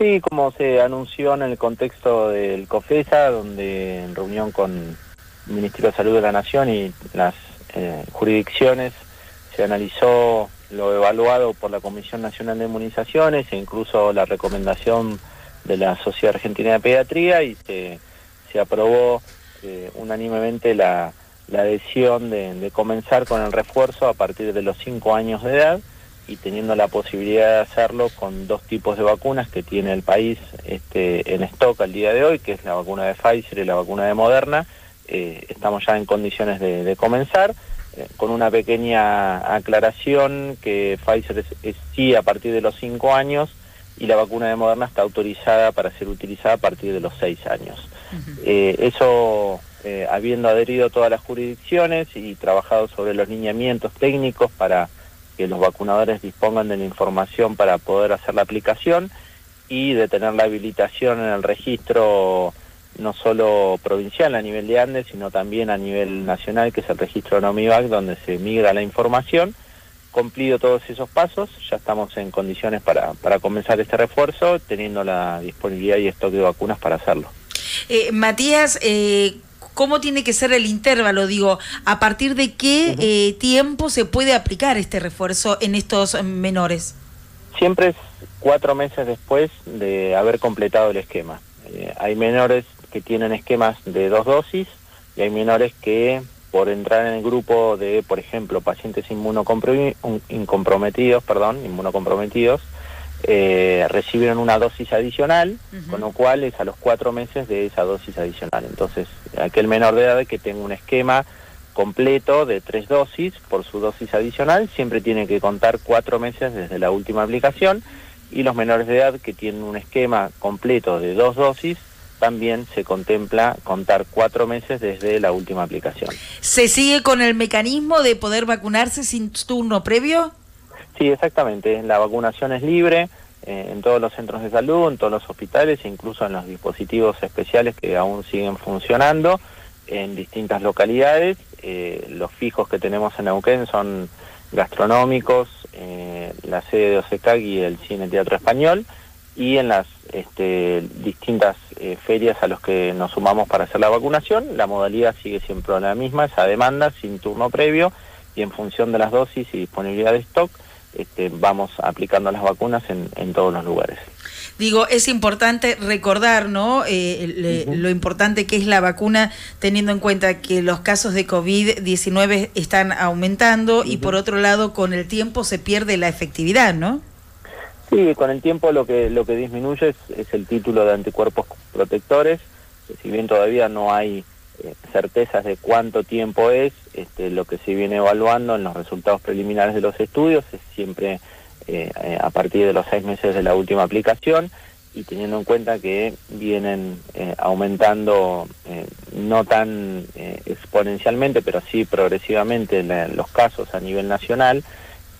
Sí, como se anunció en el contexto del COFESA, donde en reunión con el Ministerio de Salud de la Nación y las eh, jurisdicciones se analizó lo evaluado por la Comisión Nacional de Inmunizaciones e incluso la recomendación de la Sociedad Argentina de Pediatría y se, aprobó eh, unánimemente la, adhesión de comenzar con el refuerzo a partir de los cinco años de edad y teniendo la posibilidad de hacerlo con dos tipos de vacunas que tiene el país este, en stock al día de hoy, que es la vacuna de Pfizer y la vacuna de Moderna, eh, estamos ya en condiciones de, comenzar, eh, con una pequeña aclaración que Pfizer es, sí a partir de los cinco años y la vacuna de Moderna está autorizada para ser utilizada a partir de los seis años. Eh, eso, habiendo adherido todas las jurisdicciones y trabajado sobre los lineamientos técnicos para que los vacunadores dispongan de la información para poder hacer la aplicación y de tener la habilitación en el registro no solo provincial a nivel de Andes, sino también a nivel nacional, que es el registro NOMIVAC, donde se migra la información. Cumplido todos esos pasos, ya estamos en condiciones para, para comenzar este refuerzo, teniendo la disponibilidad y stock de vacunas para hacerlo. Eh, Matías, eh, ¿Cómo tiene que ser el intervalo? Digo, ¿a partir de qué eh, tiempo se puede aplicar este refuerzo en estos menores? Siempre es cuatro meses después de haber completado el esquema. Eh, hay menores que tienen esquemas de dos dosis y hay menores que por entrar en el grupo de, por ejemplo, pacientes inmunocomprometidos, perdón, inmunocomprometidos, eh, recibieron una dosis adicional, con lo cual es a los cuatro meses de esa dosis adicional. Entonces, aquel menor de edad que tenga un esquema completo de tres dosis por su dosis adicional, siempre tiene que contar cuatro meses desde la última aplicación y los menores de edad que tienen un esquema completo de dos dosis, también se contempla contar cuatro meses desde la última aplicación. ¿Se sigue con el mecanismo de poder vacunarse sin turno previo? Sí, exactamente. La vacunación es libre en todos los centros de salud, en todos los hospitales, incluso en los dispositivos especiales que aún siguen funcionando en distintas localidades. Eh, los fijos que tenemos en Neuquén son gastronómicos, eh, la sede de OSECAG y el Cine Teatro Español, y en las este, distintas ferias a los que nos sumamos para hacer la vacunación, la modalidad sigue siempre la misma, esa demanda sin turno previo y en función de las dosis y disponibilidad de stock este, vamos aplicando las vacunas en, todos los lugares. Digo, es importante recordar, ¿no? Eh, lo importante que es la vacuna, teniendo en cuenta que los casos de COVID-19 están aumentando y por otro lado, con el tiempo se pierde la efectividad, ¿no? Sí, con el tiempo lo que lo que disminuye es el título de anticuerpos protectores. Si bien todavía no hay certezas de cuánto tiempo es, este, lo que se viene evaluando en los resultados preliminares de los estudios es siempre eh, eh, a partir de los seis meses de la última aplicación y teniendo en cuenta que vienen aumentando no tan exponencialmente, pero sí progresivamente los casos a nivel nacional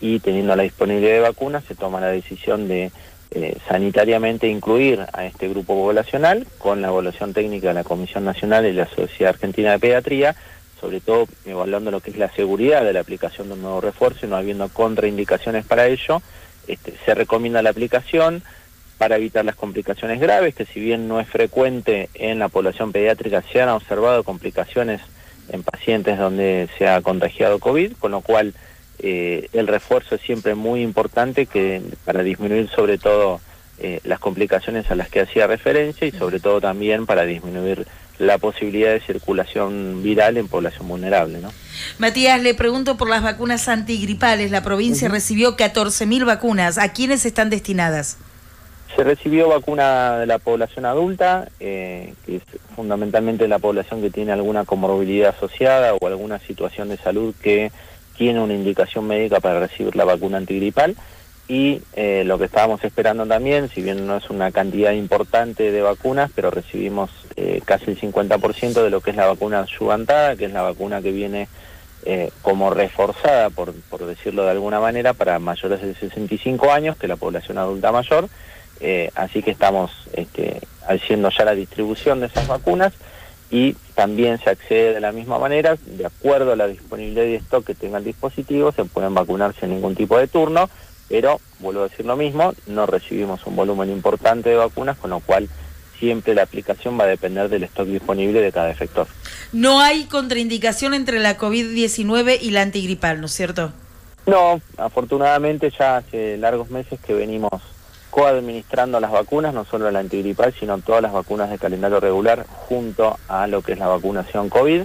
y teniendo la disponibilidad de vacunas, se toma la decisión de eh, sanitariamente incluir a este grupo poblacional con la evaluación técnica de la Comisión Nacional y la Sociedad Argentina de Pediatría, sobre todo evaluando lo que es la seguridad de la aplicación de un nuevo refuerzo y no habiendo contraindicaciones para ello, este, se recomienda la aplicación para evitar las complicaciones graves, que si bien no es frecuente en la población pediátrica, se han observado complicaciones en pacientes donde se ha contagiado COVID, con lo cual eh, el refuerzo es siempre muy importante que para disminuir sobre todo eh, las complicaciones a las que hacía referencia y sobre todo también para disminuir la posibilidad de circulación viral en población vulnerable. ¿no? Matías, le pregunto por las vacunas antigripales. La provincia recibió 14.000 vacunas. ¿A quiénes están destinadas? Se recibió vacuna de la población adulta, eh, que es fundamentalmente la población que tiene alguna comorbilidad asociada o alguna situación de salud que tiene una indicación médica para recibir la vacuna antigripal y eh, lo que estábamos esperando también, si bien no es una cantidad importante de vacunas, pero recibimos eh, casi el 50% de lo que es la vacuna ayuvantada, que es la vacuna que viene eh, como reforzada, por, por, decirlo de alguna manera, para mayores de 65 años, que la población adulta mayor. así que estamos este, haciendo ya la distribución de esas vacunas y también se accede de la misma manera, de acuerdo a la disponibilidad y stock que tenga el dispositivo, se pueden vacunar sin ningún tipo de turno, Pero, vuelvo a decir lo mismo, no recibimos un volumen importante de vacunas, con lo cual siempre la aplicación va a depender del stock disponible de cada efector. No hay contraindicación entre la COVID-19 y la antigripal, ¿no es cierto? No, afortunadamente ya hace largos meses que venimos coadministrando las vacunas, no solo la antigripal, sino todas las vacunas de calendario regular junto a lo que es la vacunación COVID.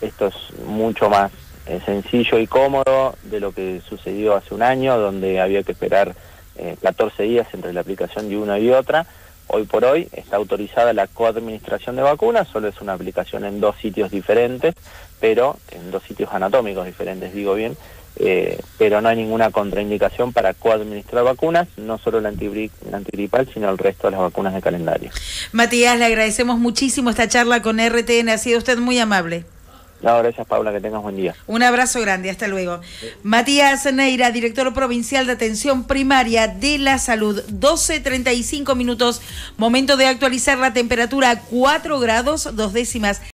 Esto es mucho más eh, sencillo y cómodo de lo que sucedió hace un año, donde había que esperar 14 eh, días entre la aplicación de una y otra. Hoy por hoy está autorizada la coadministración de vacunas, solo es una aplicación en dos sitios diferentes, pero en dos sitios anatómicos diferentes, digo bien, eh, pero no hay ninguna contraindicación para coadministrar vacunas, no solo la, antigripal, sino el resto de las vacunas de calendario. Matías, le agradecemos muchísimo esta charla con RTN, ha sido usted muy amable. No, gracias Paula, que tengas buen día. Un abrazo grande, hasta luego. Matías Neira, director provincial de atención primaria de la salud, 12.35 minutos, momento de actualizar la temperatura 4 grados, dos décimas.